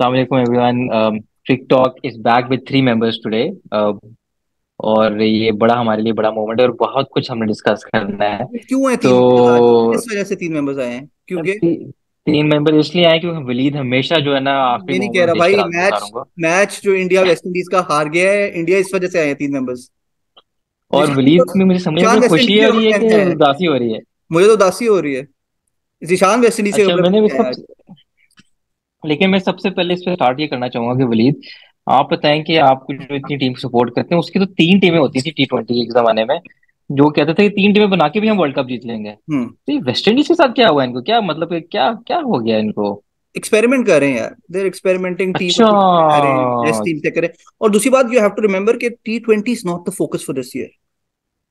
Assalamualaikum everyone. Um, Trick Talk is back with three members today. Uh, और ये बड़ा हमारे लिए बड़ा मोमेंट है और बहुत कुछ हमने डिस्कस करना है। क्यों है तीन तो किस वजह से तीन मेंबर्स आए हैं? क्योंकि ती, तीन मेंबर इसलिए आए क्योंकि वलीद हमेशा जो है ना आखिरी नहीं कह रहा भाई मैच मैच जो इंडिया वेस्ट इंडीज का हार गया है इंडिया इस वजह से आए हैं तीन मेंबर्स और वलीद तो में मुझे समझ में वेस्ट खुशी हो रही है कि उदासी हो रही है। मुझे तो उदासी हो रही है। जिशान वेस्ट इंडीज से अच्छा मैंने भी सब आज? लेकिन मैं सबसे पहले इस पे स्टार्ट ये करना चाहूँगा कि वलीद आप बताएँ कि आप जो इतनी टीम सपोर्ट करते हैं उसकी तो तीन टीमें होती थी टी ट्वेंटी के जमाने में जो कहते थे कि तीन टीमें बना के भी हम वर्ल्ड कप जीत लेंगे। हम्म। तो ये वेस्ट इंडीज के साथ क्या हुआ इनको? क्या मतलब क्या क्या हो गया इनको? एक्सपेरिमेंट कर रहे हैं यार। देर एक्सपेरिमेंटिंग टीम टीम से करें। और दूसरी बात यू हैव टू रिमेंबर कि T twenty is not the focus for this year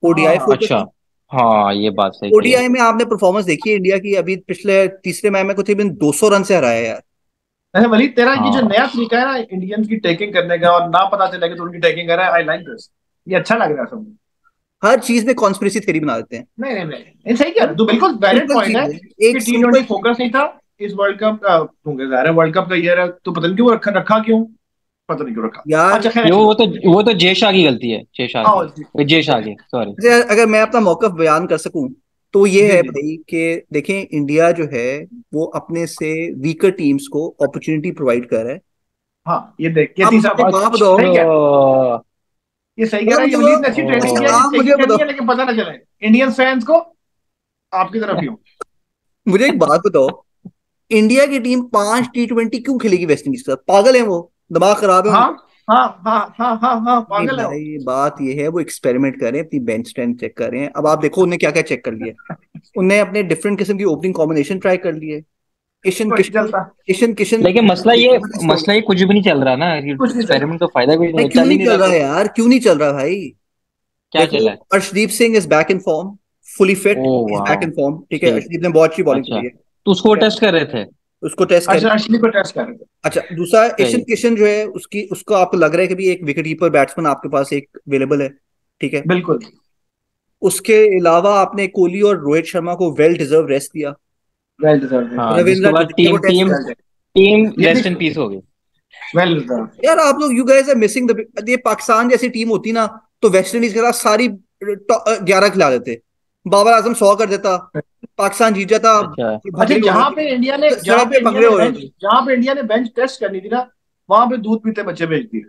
ODI focus अच्छा। हाँ। ये बात सही है ओडीआई में आपने परफॉर्मेंस देखी है इंडिया की? अभी पिछले तीसरे मैच में कुछ तकरीबन 200 रन से हराया यार। अच्छा वली तेरा ये जो हाँ। नया तरीका है ना इंडियंस की टेकिंग करने का और ना पता चले कि तू उनकी टेकिंग कर रहा है आई लाइक दिस ये अच्छा लग रहा है सब। हर चीज़ में कॉन्स्पिरेसी थ्योरी बना देते हैं। नहीं नहीं नहीं। ये सही कह रहा है तू बिल्कुल वैलिड पॉइंट है कि एक टी सिंपल ट्वेंटी फोकस नहीं था इस वर्ल्ड कप होंगे ज़ाहिर है वर्ल्ड कप का ईयर है तो पता नहीं क्यों रखा रखा क्यों? पता नहीं क्यों रखा। यार अच्छा खैर वो तो वो तो जय शाह की गलती है जय शाह की। जय शाह की सॉरी अगर मैं अपना मौकफ बयान कर सकूँ तो ये है भाई कि देखें इंडिया जो है वो अपने से वीकर टीम्स को अपॉर्चुनिटी प्रोवाइड कर रहा है। हाँ ये देख ये बात। बताओ। है। ये सही कह रहा है ये अच्छी ट्रेनिंग किया आप मुझे बताओ। लेकिन पता ना चले इंडियन फैंस को आपकी तरफ़ ही हूँ। मुझे एक बात बताओ। इंडिया की टीम पाँच टी ट्वेंटी क्यों खेलेगी वेस्ट इंडीज के साथ? पागल है वो। दिमाग खराब है हाँ। हाँ हाँ हाँ हाँ हाँ पागल है भाई बात ये है वो एक्सपेरिमेंट करें अपनी बेंच स्ट्रेंथ चेक कर रहे हैं। अब आप देखो उन्हें क्या क्या चेक कर लिया उनने अपने डिफरेंट किस्म की ओपनिंग कॉम्बिनेशन ट्राई कर लिए। कुछ किशन किशन लेकिन मसला ये मसला ये कुछ भी नहीं चल रहा ना एक्सपेरिमेंट तो फ़ायदा भी नहीं भाई क्यों चल नहीं चल रहा। रहा है यार? क्यों नहीं चल रहा भाई? क्या चला है? Arshdeep Singh is back in form fully fit back in form ठीक है? अर्शदीप ने बहुत अच्छी बॉलिंग अच्छा। करी है। तो उसको टेस्ट कर रहे थे? उसको टेस्ट कर। अच्छा असली को टेस्ट कर। रहे थे अच्छा दूसरा ईशन किशन जो है उसकी उसको आपको लग रहा है कि भी एक विकेट कीपर बैट्समैन आपके पास एक अवेलेबल है ठीक है? बिल्कुल। उसके अलावा आपने कोहली और रोहित शर्मा को वेल डिजर्व रेस्ट दिया। वेल डिजर्व हाँ टीम टीम किया टीम रेस्ट इन पीस हो। गई। वेल डिजर्व यार आप लोग you guys are missing the ये पाकिस्तान जैसी टीम होती ना तो वेस्ट इंडीज के साथ सारी ग्यारह खिला देते। बाबर आज़म सौ कर देता पाकिस्तान जीत जाता अच्छा। अच्छा जहाँ जाते पे इंडिया ने जहाँ पे पे इंडिया भगड़े ने हो जहाँ पे इंडिया ने बेंच टेस्ट करनी थी ना वहाँ पे दूध पीते बच्चे भेज दिए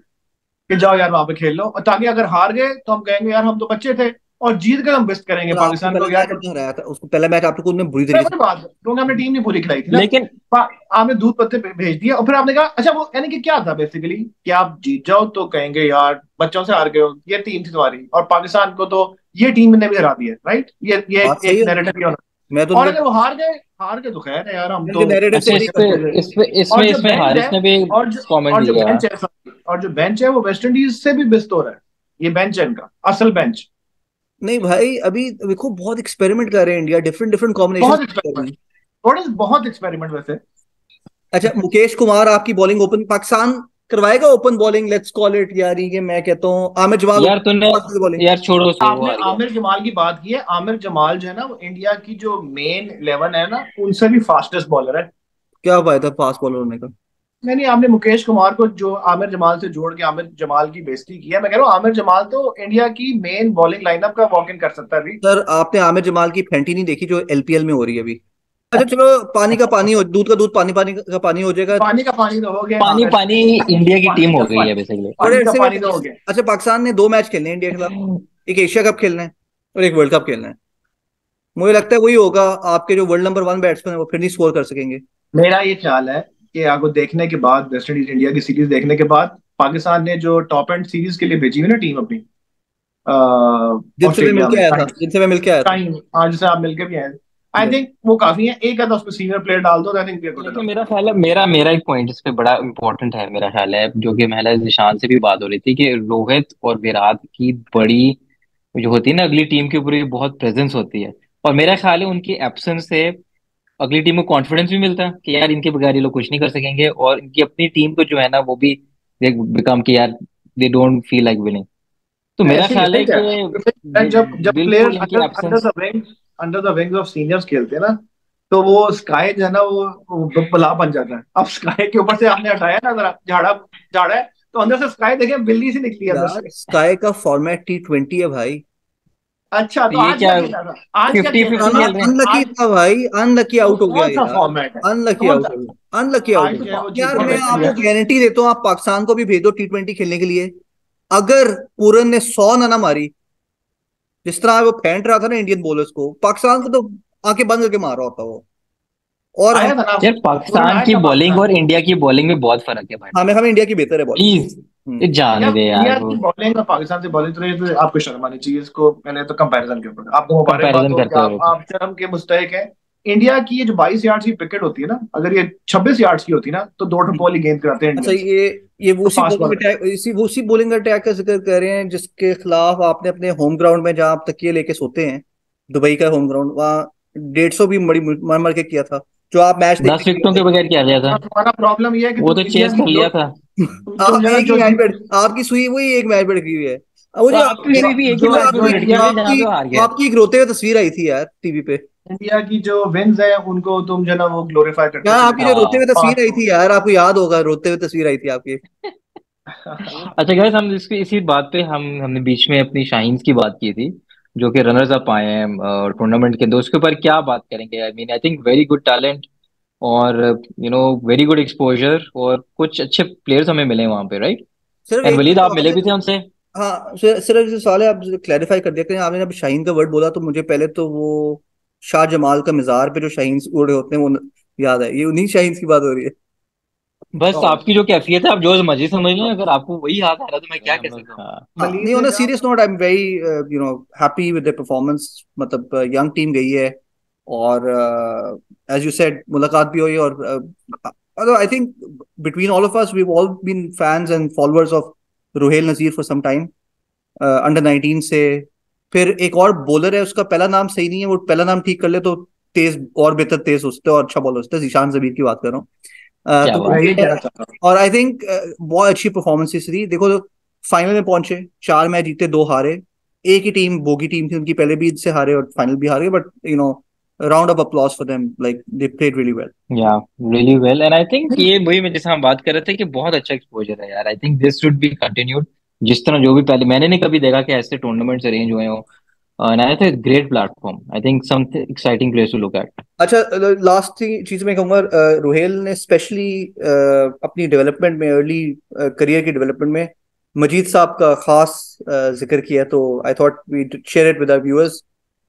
कि जाओ यार वहाँ पे खेल लो। और ताकि अगर हार गए तो हम कहेंगे यार हम तो बच्चे थे। और जीत कर हम बेस्ट करेंगे। पाकिस्तान को यार हराया था उसको पहला मैच आप लोगों ने बुरी तरीके से बात क्योंकि हमने टीम नहीं पूरी खिलाई थी लेकिन आपने दूध पत्ते भेज दिए और फिर आपने कहा अच्छा वो यानी कि क्या था बेसिकली कि आप जीत जाओ तो कहेंगे यार बच्चों से हार गए हो ये टीम थी तुम्हारी और पाकिस्तान को तो ये टीम ने भी हरा दिया राइट ये ये एक नैरेटिव ही। होना। मैं तो और अगर वो हार गए हार गए तो खैर है यार हम तो नैरेटिव अच्छा से इस पे इस पे और इसमें जो इसमें हारिस ने भी कमेंट और जो दिया। बेंच है और जो बेंच है वो वेस्ट इंडीज से भी बेस्ट हो। रहा है ये बेंच है इनका असल बेंच नहीं भाई अभी देखो बहुत एक्सपेरिमेंट कर रहे हैं इंडिया डिफरेंट डिफरेंट कॉम्बिनेशन बहुत कर रहे एक्सपेरिमेंट थोड़े बहुत एक्सपेरिमेंट वैसे। अच्छा मुकेश कुमार आपकी बॉलिंग ओपन पाकिस्तान करवाएगा open bowling let's call it यार ये मैं कहता हूँ आमिर जमाल यार तूने यार छोड़ो आपने आमिर जमाल की बात की है आमिर जमाल जो है ना वो इंडिया की जो मेन इलेवन है ना उनसे भी फास्टेस्ट बॉलर है। क्या फ़ायदा फास्ट बॉलर होने का? नहीं नहीं आपने मुकेश कुमार को जो आमिर जमाल से जोड़ के आमिर जमाल की बेइज्जती की है। मैं कह रहा हूँ आमिर जमाल तो इंडिया की मेन बॉलिंग लाइनअप का वॉक इन कर सकता है अभी। सर आपने आमिर जमाल की फेंटी नहीं देखी जो एलपीएल में हो रही है अभी? अच्छा चलो पानी का पानी हो दूध का दूध पानी पानी का पानी हो जाएगा। पानी का पानी तो हो गया। पानी पानी इंडिया की टीम हो गई है बेसिकली पानी बड़े का ऐसे पानी तो हो गया। अच्छा पाकिस्तान ने दो मैच खेलने हैं इंडिया के खिलाफ। एक एशिया कप खेलना है और एक वर्ल्ड कप खेलना है। मुझे लगता है वही होगा आपके जो वर्ल्ड नंबर वन बैट्समैन है वो फिर नहीं स्कोर कर सकेंगे। मेरा ये ख्याल है कि आपको देखने के बाद वेस्ट इंडीज इंडिया की सीरीज़ देखने के बाद पाकिस्तान ने जो टॉप एंड सीरीज़ के लिए भेजी हुई ना टीम अपनी जिनसे मैं मिलके आया था जिनसे मैं मिलके आया था। आज से आप मिलके भी आए आई थिंक वो काफ़ी है। एक उसमें सीनियर प्लेयर डाल दो आई थिंक मेरा ख्याल है मेरा मेरा एक पॉइंट इस पे बड़ा इंपॉर्टेंट है मेरा ख्याल है जो कि महला निशान से भी बात हो रही थी कि रोहित और विराट की बड़ी जो होती है ना अगली टीम के ऊपर बहुत प्रेजेंस होती है। और मेरा ख्याल है उनकी एब्सेंस से अगली टीम को कॉन्फिडेंस भी मिलता है कि यार इनके बगैर ये लोग कुछ नहीं कर सकेंगे और इनकी अपनी टीम को जो है ना वो भी बिकम कि यार they don't feel like winning तो मेरा ख्याल है कि जब जब इनकी under the wings under the wings of seniors खेलते हैं ना तो वो स्काई जो है ना वो, वो बला बन जाता है। अब स्काई के ऊपर से आपने हटाया ना जरा झाड़ा झाड़ा है तो अंदर से स्काई देखे बिल्ली सी निकली है स्काई का फॉर्मेट टी ट्वेंटी है भाई। अच्छा तो आज क्या आज क्या 50 50 था? खेल रहे हैं। अनलकी था भाई अनलकी आउट हो गया है? अनलकी आउट हो अनलकी आउट हो है यार मैं आपको गारंटी देता हूँ आप पाकिस्तान को भी भेज दो टी ट्वेंटी खेलने के लिए। अगर पूरन ने सौ ना ना मारी जिस तरह वो फेंट रहा था ना इंडियन बॉलर्स को पाकिस्तान को तो आँखें बंद करके मार रहा होता वो। और यार पाकिस्तान की बॉलिंग और इंडिया की बॉलिंग में बहुत फ़र्क है भाई। हमें हम इंडिया की बेहतर है बॉलिंग प्लीज़ ये जाने यार दे यार इंडिया वो। की बॉलिंग और पाकिस्तान से बॉलिंग तो नहीं तो आपको शर्म आनी चाहिए इसको मैंने तो कंपैरिजन के ऊपर। आपको मुबारकबाद कंपैरिजन हो करते आप आप शर्म के मुस्तैक हैं। इंडिया की ये जो 22 यार्ड्स की विकेट होती है ना अगर ये 26 यार्ड्स की होती ना तो दो ठो बॉल ही गेंद कराते हैं अच्छा ये ये वो तो उसी बॉलिंग अटैक इसी वो उसी बॉलिंग अटैक का ज़िक्र कर रहे हैं जिसके खिलाफ आपने अपने होम ग्राउंड में जहाँ आप तकिए लेके सोते हैं दुबई का होम ग्राउंड वहाँ डेढ़ सौ भी मरी मर मर के किया था जो आप मैच दस विकेटों के बगैर किया गया था। तुम्हारा प्रॉब्लम ये है कि वो तो चेस कर लिया था। ही आपकी सुई वही एक मैच बैठ गई हुई है। वो तो जो आपकी एक ही रोते हुए तस्वीर आई थी यार टीवी पे। इंडिया की जो विंस है उनको तुम जो ना वो ग्लोरीफाई करते यार आपकी जो रोते हाँ हुए तस्वीर आई थी यार आपको याद होगा रोते हुए तस्वीर आई थी आपकी। अच्छा गाइस हम इसकी इसी बात पे हम हमने बीच में अपनी शाहीन्स की बात की थी जो कि रनर्स अप आए हैं और टूर्नामेंट के दो उसके ऊपर क्या बात करेंगे? I mean I think very good talent और you know very good exposure और कुछ अच्छे प्लेयर्स हमें मिले वहाँ पे राइट एंड वलीद आप मिले भी थे उनसे हाँ सवाल है आप क्लैरिफाई कर दिया करें। आपने जब शाहीन का वर्ड बोला तो मुझे पहले तो वो शाह जमाल का मज़ार पे जो शाहीन उड़े होते हैं वो याद है। ये उन्हीं शाहीन की बात हो रही है। बस और आपकी जो कैफियत है आप जो मर्ज़ी समझ लें अगर आपको वही याद आ रहा तो मैं क्या कह सकता हूँ? हाँ। नहीं ऑन ने अ कहा serious note I am very you know happy with the performance मतलब यंग टीम गई है और एज यू सेड मुलाकात भी हुई और I think between all of us we all been fans and followers of Ruhel Nazir for some time under 19 से। फिर एक और बॉलर है उसका पहला नाम सही नहीं है वो पहला नाम ठीक कर ले तो तेज और बेहतर तेज हो सकते हैं और अच्छा बॉलर हो सकता है। जीशान जबीर की बात कर रहा हूँ। अ, तो और आई थिंक बहुत अच्छी परफॉर्मेंसेस रही देखो तो फाइनल में पहुँचे चार मैच जीते दो हारे। एक ही टीम बोगी टीम थी उनकी पहले भी इससे हारे और फाइनल भी हारे but you know round of applause for them like they played really well yeah really well and I think ये वही मैं जैसे हम बात कर रहे थे कि बहुत अच्छा एक्सपोजर है यार. I think this should be continued जिस तरह जो भी पहले मैंने नहीं कभी देखा कि ऐसे टूर्नामेंट्स अरेंज हुए हो. And I think great platform I think some exciting place to look at अच्छा लास्ट चीज़ मैं कहूँगा अ, रुहेल ने स्पेशली अपनी डेवलपमेंट में अर्ली करियर की डेवलपमेंट में मजीद साहब का खास ज़िक्र किया तो I thought we share it with our viewers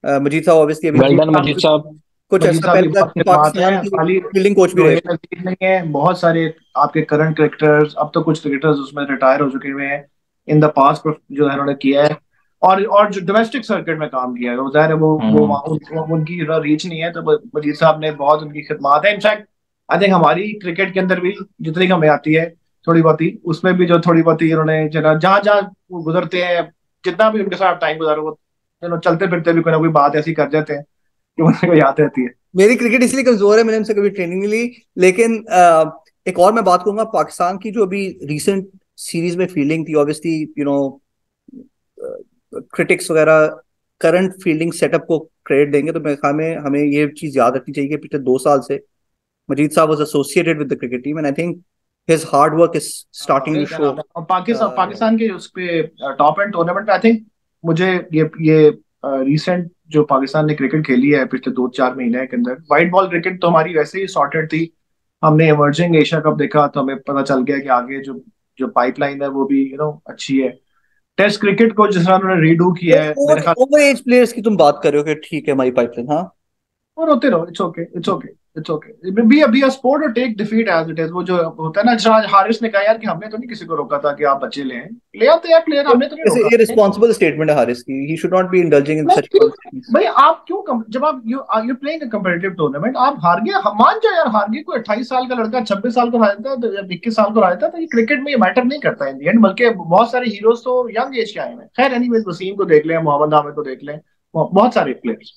Majid साहब ऑब्वियसली अभी वेल मजीद डन साहब। मजीद साहब कुछ की पहले तक पाकिस्तान की खाली फील्डिंग कोच भी रहे नहीं है बहुत सारे आपके करंट क्रिकेटर्स अब तो कुछ क्रिकेटर्स उसमें रिटायर हो चुके हुए हैं। इन द पास्ट जो है उन्होंने किया है। और और जो डोमेस्टिक सर्किट में काम किया है वो ज़ाहिर है वो वो हम्म उन- उनकी रीच नहीं है तो मजीद साहब ने बहुत उनकी खिदमात है। इनफैक्ट आई थिंक हमारी क्रिकेट के अंदर भी जितनी हमें आती है थोड़ी बहुत ही उसमें भी जो थोड़ी बहुत ही उन्होंने जहाँ जहाँ वो गुजरते हैं जितना भी उनके साथ टाइम गुजारो know, चलते फिरते भी कोई ना कोई बात ऐसी कर जाते हैं कि उन्हें को याद रहती है। मेरी क्रिकेट इसलिए कमज़ोर है मैंने उनसे कभी ट्रेनिंग नहीं ली लेकिन अ, एक और मैं बात करूँगा पाकिस्तान की जो अभी रिसेंट सीरीज़ में फील्डिंग थी ऑब्वियसली यू नो क्रिटिक्स वगैरह करंट फील्डिंग सेटअप को क्रेडिट देंगे तो मेरे ख्याल में हमें ये चीज़ याद रखनी चाहिए कि पिछले दो साल से मजीद साहब was associated with the cricket team and I think his hard work is starting to show Pakistan Pakistan के उस पे टॉप एंड टूर्नामेंट पे आई थिंक मुझे ये ये रिसेंट जो पाकिस्तान ने क्रिकेट खेली है पिछले दो चार महीने के अंदर वाइट बॉल क्रिकेट तो हमारी वैसे ही सॉर्टेड थी। हमने इमर्जिंग एशिया कप देखा तो हमें पता चल गया कि आगे जो जो पाइपलाइन है वो भी यू नो अच्छी है। टेस्ट क्रिकेट को जिस तरह उन्होंने रीडू किया है मेरे ओवर ख्याल ओवर एज प्लेयर्स की तुम बात कर रहे हो कि ठीक है हमारी पाइपलाइन हाँ? और होते रहो it's okay it's okay it's okay be be a sport और take defeat as it is वो जो होता है ना जहाँ हारिस ने कहा यार कि हमने तो नहीं किसी को रोका था कि आप बच्चे ले। ले आते यार प्लेयर हमने तो नहीं रोका। स्टेटमेंट है हारिस की। He should not be indulging in such भाई आप क्यों कम, जब आप you you playing a competitive tournament आप हार गए। मान जाओ यार हार गए। कोई 28 साल का लड़का 26 साल को हार जाता है तो या 21 साल को हार जाता है तो ये क्रिकेट में ये मैटर नहीं करता इन दी एंड बल्कि बहुत सारे हीरोज तो यंग एज के आए हैं। खैर एनीवेज वसीम को देख लें मोहम्मद आमिर को देख लें बहुत सारे प्लेयर्स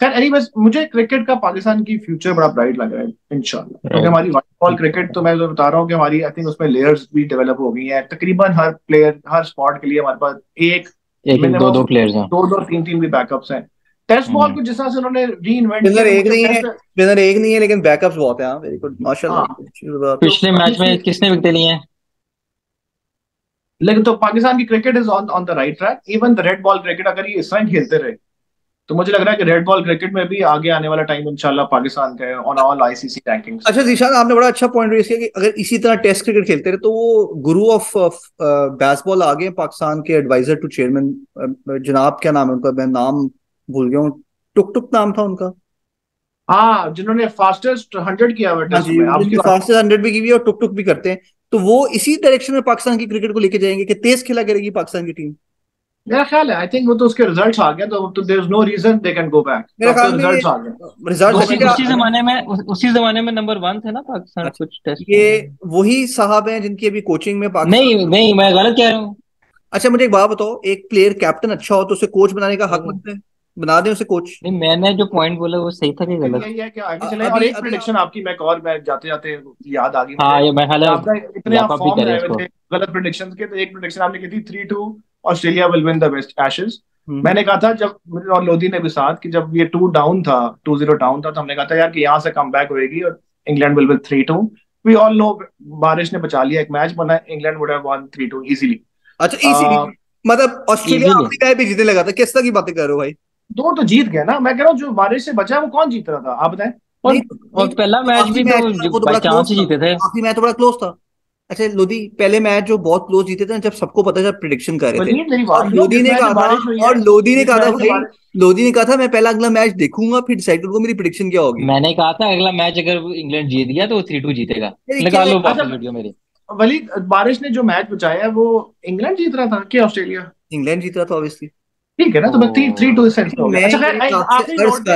खैर एनीवेज मुझे क्रिकेट का पाकिस्तान की फ्यूचर बड़ा ब्राइट लग रहा है इंशाल्लाह। क्योंकि Right. हमारी बॉल क्रिकेट तो मैं जो बता रहा हूँ कि हमारी आई थिंक उसमें लेयर्स भी डेवलप हो गई हैं। तकरीबन हर प्लेयर हर स्पॉट के लिए हमारे पास एक एक दो दो प्लेयर्स हैं। दो दो तीन तीन भी बैकअप्स हैं। Test ball. को जिस तरह से उन्होंने री इन्वेंट स्पिनर एक नहीं है स्पिनर एक नहीं है लेकिन बैकअप्स बहुत हैं वेरी गुड माशाल्लाह। पिछले मैच में किसने विकेट लिए हैं? लेकिन तो पाकिस्तान की cricket is on on the right track even the red ball cricket अगर ये इस तरह खेलते रहे तो मुझे लग रहा है कि रेड बॉल क्रिकेट में भी आगे आने वाला टाइम इंशाल्लाह पाकिस्तान का है ऑन ऑल आईसीसी रैंकिंग्स अच्छा जीशान आपने बड़ा अच्छा पॉइंट रेज किया कि अगर इसी तरह टेस्ट क्रिकेट खेलते रहे तो वो गुरु ऑफ़ बैसबॉल आ गए पाकिस्तान के एडवाइजर टू चेयरमैन जनाब क्या नाम है उनका? मैं नाम भूल गया हूँ। टुक टुक नाम था उनका। हाँ जिन्होंने फास्टेस्ट हंड्रेड किया हुआ हाँ टेस्ट में। फास्टेस्ट हंड्रेड भी की है और टुक टुक भी करते हैं। तो वो इसी डायरेक्शन में पाकिस्तान की क्रिकेट को लेके जाएँगे कि तेज खेला करेगी पाकिस्तान की टीम मेरा ख्याल है आई थिंक वो तो उसके रिजल्ट्स आ गए तो there is no reason they can go back मेरे ख्याल रिजल्ट्स आ गए। रिज़ल्ट उसी उसी जमाने में उसी जमाने में नंबर वन थे ना पाकिस्तान अच्छा, कुछ टेस्ट ये वही साहब हैं जिनकी अभी कोचिंग में पाकिस्तान नहीं नहीं मैं गलत कह रहा हूँ। अच्छा मुझे एक बात बताओ एक प्लेयर कैप्टन अच्छा हो तो उसे कोच बनाने का हक हम्म। बनता है? बना दें उसे कोच नहीं मैंने जो पॉइंट बोला वो सही था कि गलत? यही है कि आगे चले और एक प्रेडिक्शन आपकी मैं और मैं जाते जाते याद आ गई हाँ ये मैं है आपका इतने आप ही फॉर्म में। थे गलत प्रेडिक्शन के तो एक प्रेडिक्शन आपने की थी three two Australia will win the best Ashes. मैंने कहा था जब और लोधी ने भी साथ कि जब ये टू डाउन था टू ज़ीरो डाउन था तो हमने कहा था यार कि यहाँ से कम बैक होएगी और England will will three two we all know बारिश ने बचा लिया एक मैच बना England would have won three two easily अच्छा आ, मतलब ऑस्ट्रेलिया। अफ्रीका पे जीतने लगा था किस तरह की बातें कर रहे हो भाई? दो तो जीत गए ना। मैं कह रहा हूँ जो बारिश से बचा है वो कौन जीत रहा था? आप बताएँ। और, और पहला मैच भी तो तो बड़ा चांस ही जीते थे। आखिरी मैच तो बड़ा क्लोज था। अच्छा लोधी पहले मैच जो बहुत क्लोज जीते थे ना, जब सबको पता था प्रिडिक्शन कर रहे थे। और लोधी ने कहा था है, और लोधी ने कहा था भाई लोधी ने कहा था मैं पहला अगला मैच देखूँगा फिर डिसाइड करूँगा मेरी प्रिडिक्शन क्या होगी? मैंने कहा था अगला मैच अगर इंग्लैंड जीत गया तो थ्री टू जीतेगा। निकाल लो क्या- अच्छा, वीडियो मेरी। वलीद बारिश ने जो मैच बचाया है वो इंग्लैंड जीत रहा था कि ऑस्ट्रेलिया? इंग्लैंड जीत रहा था ऑब्वियसली ठीक है ना तो मैं थ्री थ्री टू सेंस हो गया। अच्छा खैर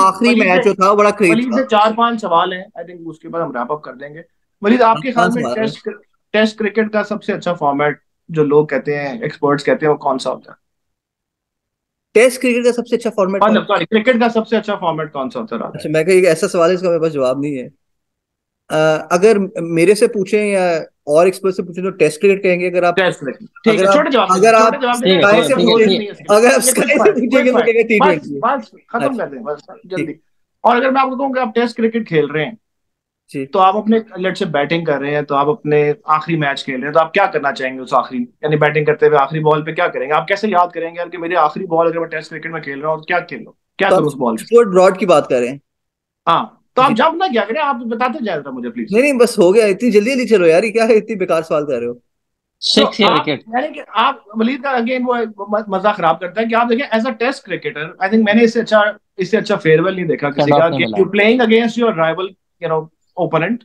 आखिरी मैच जो था बड़ा क्रेज था। चार पाँच सवाल हैं आई थिंक उसके बाद हम रैप अप कर देंगे। वलीद आपके ख्याल में टेस्ट टेस्ट क्रिकेट का सबसे अच्छा फॉर्मेट जो लोग कहते हैं एक्सपर्ट्स कहते हैं वो कौन सा होता है? टेस्ट क्रिकेट का सबसे अच्छा फॉर्मेट सॉरी क्रिकेट का सबसे अच्छा फॉर्मेट कौन सा होता है अच्छा मैं कहा ऐसा सवाल है इसका मेरे पास जवाब नहीं है। अ, अगर मेरे से पूछें या और एक्सपर्ट से पूछें तो टेस्ट क्रिकेट कहेंगे अगर आप टेस्ट अगर आप- अगर आप है, है, है, है। अगर स्काई से पूछेंगे तो कहेंगे टी ट्वेंटी बस खत्म अच्छा। कर दें बस जल्दी। और अगर मैं आपको कहूँ कि आप टेस्ट क्रिकेट खेल रहे हैं जी। तो आप अपने लेट से बैटिंग कर रहे हैं तो आप अपने आखिरी मैच खेल रहे हैं तो आप क्या करना चाहेंगे उस आखिरी यानी बैटिंग करते हुए आखिरी बॉल पे क्या करेंगे? आप कैसे याद करेंगे यार कि मेरी आखिरी बॉल अगर मैं टेस्ट क्रिकेट में खेल रहा हूँ तो क्या खेल लो क्या तो करूँ उस बॉल से ब्रॉड की बात करें हाँ। तो आप जब ना क्या करें आप बताते जाए मुझे प्लीज़ नहीं नहीं बस हो गया इतनी जल्दी जल्दी चलो यार क्या है इतनी बेकार सवाल कर रहे हो? सिक्स या आप विकेट यानी कि आप वलीद का अगेन वो मज़ा खराब करता है कि आप देखें as a test cricketer I think मैंने इससे अच्छा इससे अच्छा फेयरवेल नहीं देखा किसी Send का कि you playing against your rival you know opponent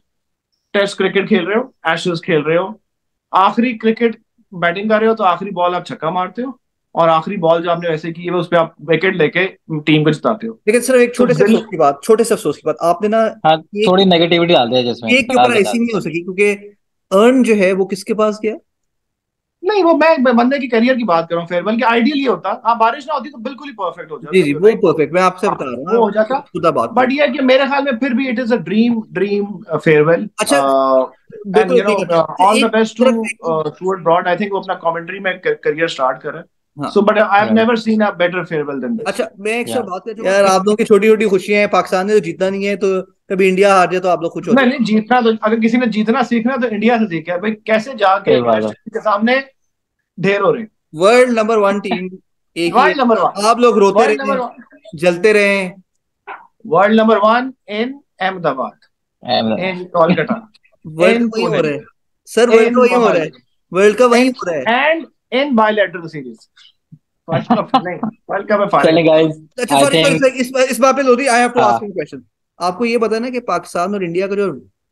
test cricket खेल रहे हो एशेज खेल रहे हो आखिरी क्रिकेट बैटिंग कर रहे हो तो आखिरी बॉल आप छक्का मारते हो और आखिरी बॉल जो आपने वैसे की है उस पर आप विकेट लेके टीम को जिताते हो लेकिन सर एक छोटे से तो अफसोस की बात छोटे से अफसोस की बात। आपने ना हाँ थोड़ी नेगेटिविटी डाल दिया जिसमें एक के ऊपर ऐसी नहीं हो सकी क्योंकि अर्न जो है वो किसके पास गया? नहीं वो मैं मैं बंदे की करियर की बात कर रहा हूँ फेयरवेल की आइडियल ये होता हाँ बारिश ना होती तो बिल्कुल ही परफेक्ट हो जी जी वो परफेक्ट मैं आपसे बता रहा वो हो हूँ जाता। खुदा बात बट ये कि मेरे ख्याल में फिर भी it is a dream dream farewell अच्छा, एंड बिल्कुल यू नो ठीक है। All the best to Stuart Broad I think वो अपना कमेंट्री में करियर स्टार्ट कर रहे हाँ। हैं। So but I have never seen a better farewell than this अच्छा मैं एक बात कर यार आप लोगों की छोटी छोटी खुशियाँ हैं पाकिस्तान ने तो जीतना नहीं है तो कभी इंडिया हार जाए तो आप लोग खुश होते नहीं नहीं जीतना तो अगर किसी ने जीतना सीखना तो इंडिया से सीखा है भाई कैसे जाके है। के सामने ढेर हो रहे हैं। वर्ल्ड नंबर वन टीम एक वर्ल्ड नंबर वन आप लोग रोते रहे जलते रहे। World number one in Ahmedabad in Kolkata world In वही हो रहा है। सर वर्ल्ड कप वही हो रहा है। वर्ल्ड कप वही हो रहा है। एंड इन बायलैटरल सीरीज़ इस बात पे Lodhi I have to. Ask question आपको ये पता है ना कि पाकिस्तान और इंडिया का जो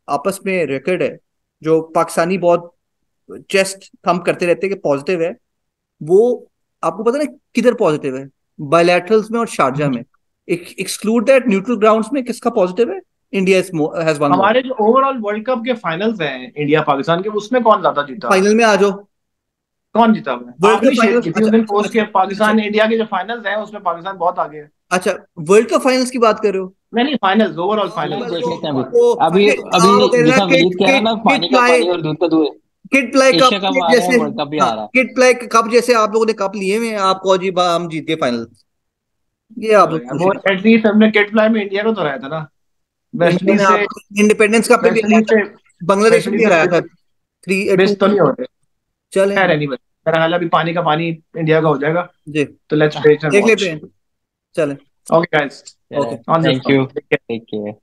आपस में रिकॉर्ड है जो पाकिस्तानी बहुत चेस्ट थंप करते रहते हैं कि पॉजिटिव है वो आपको पता ना किधर पॉजिटिव है? बायलैटरल्स में और शारजा में। एक्सक्लूड दैट न्यूट्रल ग्राउंड्स में किसका पॉजिटिव है? इंडिया हैज़ वन हमारे जो ओवरऑल वर्ल्ड कप के फाइनल्स हैं इंडिया पाकिस्तान के उसमें कौन ज़्यादा जीता? फाइनल में आ जाओ। कौन जीता है शेर finals- की अच्छा, पाकिस्तान इंडिया के जो फाइनल्स हैं उसमें पाकिस्तान बहुत आगे है। अच्छा वर्ल्ड कप फाइनल्स की बात कर रहे हो? नहीं नहीं फाइनल्स ओवरऑल फाइनल्स देख लेते हैं अभी। अभी जैसा कि- कह रहा है ना पानी का पानी और दूध का दूध किड प्ले कप है जैसे वर्ल्ड कप भी आ रहा हाँ, है किड प्ले कप जैसे आप लोगों ने कप लिए हुए हैं आप कहो जी हम जीत गए फाइनल ये आप लोग एटलीस्ट हमने किट फ्लाई में इंडिया को तो हराया था ना। इंडिपेंडेंस कप बांग्लादेश में भी हराया था। थ्री तो नहीं होते। चले। एनीवे मेरा ख्याल अभी पानी का पानी इंडिया का हो जाएगा। जी। तो लेट्स देख लेते हैं। चले। Okay guys. On thank you take care.